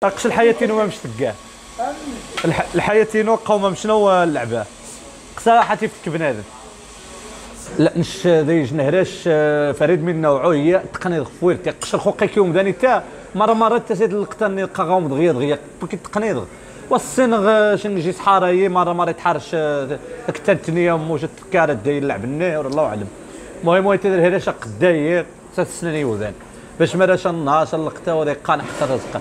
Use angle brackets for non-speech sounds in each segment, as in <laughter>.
طاقش الحياتينو ما مش تلقاه الح... الحياتينو قوم مشنو اللعبه قصاحه تفك بنادم. لا نش ديج نهراش آه، فريد من نوعه هي تقني غفوير تيقشر خوقي كيوم داني تا مرة مرة تا سيد القطن يلقى غوم دغيا دغيا بوكي تقني والصين شن نجي صحارى مرة مرة يتحرش آه، كتنتني موجة كارة داير لعب النهر الله أعلم. المهم ويت هذا قد داير ثلاث سنين يوذان. باش ما راش النهار اللقطه ودي قان حتى رزقة.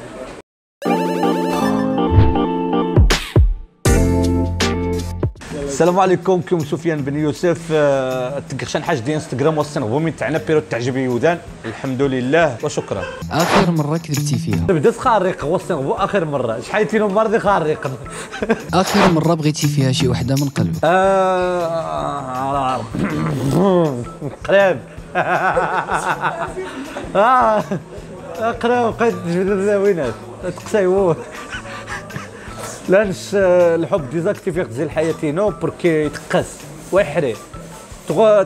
السلام عليكم. كم سفيان بن يوسف. أه تقشن حاجة ديال انستغرام والسنغبومي تاعنا بيرو تعجبي يودان الحمد لله وشكرا. آخر مرة كذبتي فيها. بدأت خارق والسنغبو آخر مرة. شحال تينو مرضي خارق؟ <laughs> آخر مرة بغيتي فيها شي وحدة من قلبك. آه قريب. آه قريب. <laughs> بقيت تجبد الزاوينات تقسيوه لانش الحب ديزاكتيفي زي الحياتينو بركي يتقاس. ويحري. تغو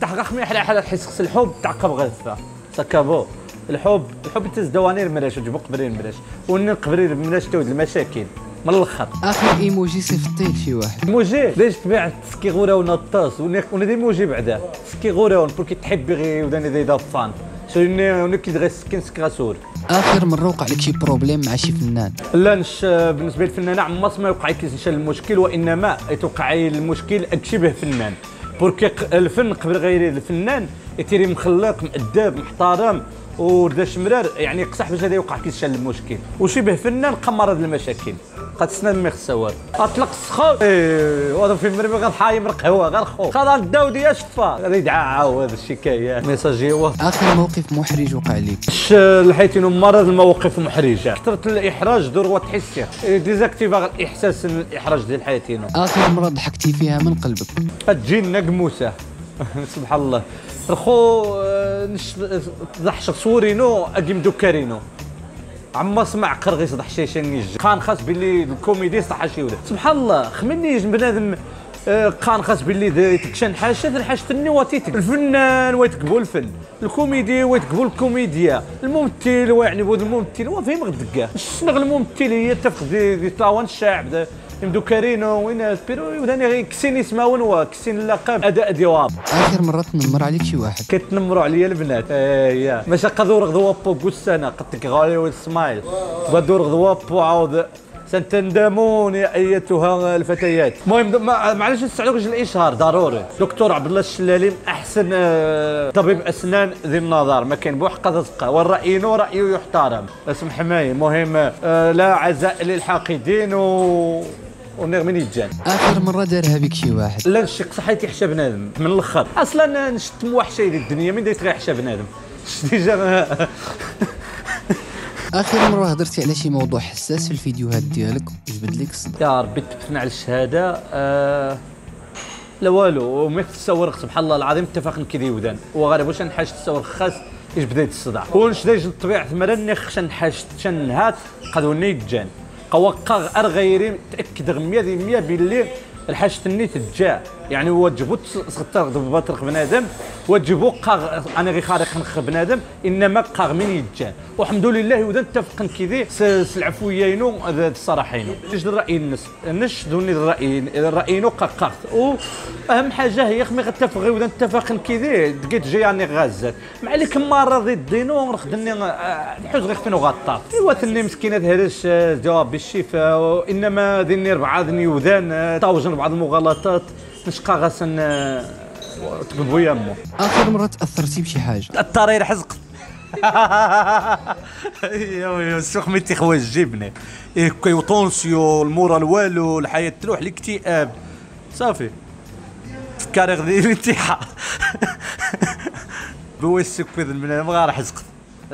تحقق مي حلا حلا تحس خص الحب تعقب غثة سكابو الحب الحب تزدواني المراش وجبو قبرين المراش ونن قبرين المراش تود المشاكل. من الأخر. اخر إيموجي صيفطيه لشي واحد. إيموجي. ليش تبيع سكي غوراون الطاس ونا دي إيموجي بعدا. سكي غوراون بركي تحب غي وداني دي دافان. شنو كي دغيا سكين سكراسور آخر مره وقع لك شي بروبليم مع شي فنان. لا نش بالنسبة للفنان عماس ما يوقع لك المشكل وإنما يتوقع المشكل اكشبه فنان بوركي الفن قبل غير الفنان يتيري مخلق مؤدب محترم وردا شمرار يعني قصح باش هذا يوقع كيشال المشكل. وشبه فنان قمر هذه المشاكل. قد سنان ما خسوار أطلق السخو إيه وهذا في مرمي غير حايم قهوه غير خو خلاص الداودي يا شفا. غادي يدعى هذا الشكاية. ميساجي هو آخر موقف محرج وقع لك لحيت إنه مرض المواقف محرجه كثرت الإحراج دور وتحسي ديزاكتيفا الإحساس الإحراج ديال حياتينو آخر مره ضحكتي فيها من قلبك. تجي نقموسة. <laughs> سبحان الله. الخو نش ضحش صورينو أجيم دوكارينو عما سمع قرغيس ضحشيشان يجي كان خاص باللي الكوميدي صح شي ولا سبحان الله خمني بنادم قان خاص باللي تكشن حاجة الحاجة تني واتيتك الفنان ويتقبل الفن. الكوميدي ويتقبل الكوميديا. الممثل ويعني بود الممثل وفهم غدقاه الشنغ الممثل هي تفق دي, دي طاوان الشعب يمدو كارينو وين بيرو وداني غير كسين يسمعون وكسين اللقب. أداء ديواب. آخر مرة تنمر عليك شي واحد. كتنمروا عليا البنات. إيه ماشي قدور غدوا بو قسنا قد غالي والسمايل. بدور غدوا بو عاود. ستندمون يا أيتها الفتيات. المهم معليش نستعلق الإشهار. ضروري. دكتور عبد الله الشلالي أحسن آه، طبيب أسنان ذي النظر. ما كاين بوحقه تزقى والرأي رايه يحترم. اسم حماية. المهم آه، لا عزاء للحاقدين و ونغمني يتجان آخر مرة دارها بك شي واحد. لا نشك صحيتي حشا بنادم من الآخر أصلا نشتم وحشه الدنيا من ديت غير حشا بنادم؟ <laughs> ديجا <laughs> آخر مرة هضرتي على شي موضوع حساس في الفيديوهات ديالك وجبد لك الصداع يا ربي تبتنا على الشهادة. آه لا والو وما تصور سبحان الله العظيم اتفقنا كذي ودان. وغالبا واش نحاش تصور خاص إيش بديت الصداع. ونش دايج الطبيعة ثمرا نخ شن حاش شن هات قدوني جان. قوقا ارغيري تأكد 100% باللي الحاجة تني تجا يعني واجبو تسغطر بطرق بنادم. واجبو قاغ أنا غير خارق نخ بنادم إنما قاغ من يجا. والحمد لله وذا اتفقن كذي العفويين الصراحة ليش الرأي الناس نش دوني الرأي الرأي نو قاغ واهم حاجة هي خمي غتفق غير وذا اتفقن كذي دقيت جاي راني غازات. مع اللي كما راضي الدينو نخدني الحوز غير فين غطاط أيوا ثني مسكينة هذاش جواب بالشفاء إنما ذني ربعة ذني وذان طاوجن بعض المغالطات. نشقى غاسن تقبو يامو آخر مرة تأثرتي بشي حاجة؟ الطرير حزق. <laughs> يا السوق ميتي خواج جبني إيه كي طونسيو المورال والو الحياة تروح الاكتئاب. صافي. فكاري غدي الانتحار <laughs> بويسك في المنام غير حزقت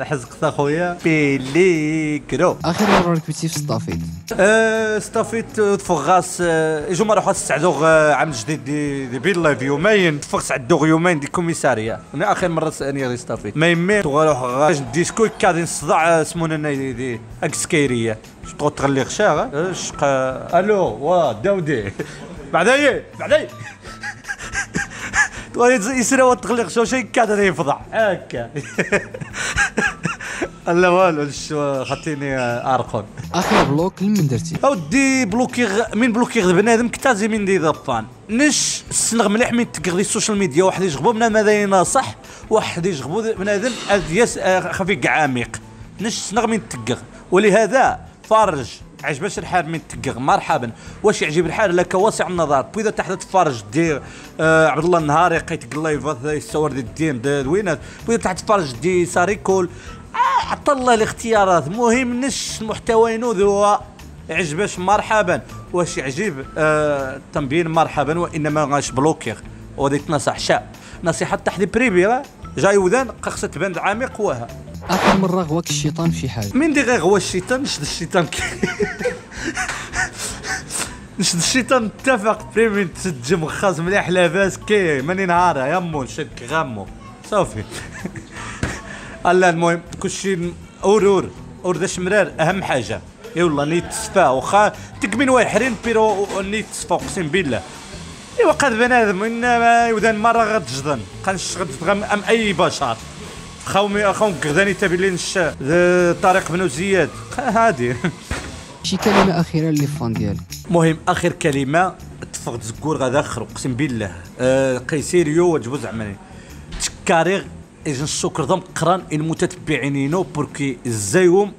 حزقت اخويا بيليكرو آخر مرة ركبتي في ستافيت. أه ستافيت تفغاس أه اجوا راحوا تسعدوا أه عام جديد دي, دي بيل لايف يومين. تفغ سعدوا يومين دي كوميساريا أنا آخر مرة سالني غير ستافيت. ما يمين تغالو غاش ديسكو كادين صداع سمونا دي أكسكيرية. شتو تغلي غشا شق ألو وا داودي. <laughs> بعداي بعداي <laughs> يسرى وتغلق شو شيء كاد يفضع. هكا. <laughs> لا والو شو خاطيني أرقون. آخر بلوك لمن درتي؟ أودي بلوكي. من بلوكي بنادم كتازي من دي ضبان نش السنغ مليح من تقغ دي السوشيال ميديا واحد يجغبو من ماذا صح واحد يجغبو بنادم دياس خفيق عميق. نش سنغ من تقغ. ولهذا فارج عجباش الحال من تقغ. مرحبا. واش يعجب الحال؟ لك واسع النظر. واذا تحت تفرج دير آه عبد الله النهاري قيت لايف يصور دي الدين دوينات واذا تحت تفرج دي ساريكول عطى الله الاختيارات. مهم نش المحتوى ذو عجباش مرحبا. واش يعجب؟ آه تنبين مرحبا وإنما غاش بلوكيغ وديك نصح شاء نصيحة تحت بريبي جاي وذان خاصها تبان عميق وها. اخر مره غواك الشيطان في حاجة من دي غير غوا الشيطان؟ نشد الشيطان كي <laughs> نشد الشيطان اتفق. بريمي تسجم خاص مليح لاباس كي ماني نهار. يمو نشد غامو صافي. <laughs> الله المهم كلشي اور اور اور ذا شمرار أهم حاجة. يلا نيت تصفى. واخا تكمن واحد حرين بيرو نيت تصفى أقسم بالله. ايوا قد بنادم إنما يودان مرة غتجدن قنش غتجدن أم أي بشر. خومي خوم كغداني تابلين طارق بن زياد. هادي. <laughs> شي كلمة أخيرة اللي فان ديالك مهم آخر كلمة تفقد زكور غادا اخر أقسم بالله. أه قيسيريو وجبو زعما. تكاريغ اجن السكر ضم قران المتتبعينينو بوركي الزايوم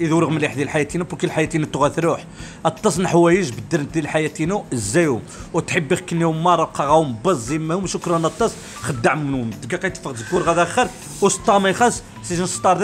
يدور مليح ديال حياتينو بوركي الحياتينو تغاثروح اتصن حوايج بالدرن ديال حياتينو الزايوم وتحب كنيهم ما رقا غاهم بز ما شكرا نطس خدام منهم. تلقى كيتفقد زكور غادا اخر وسطامي خاص سيجن ستار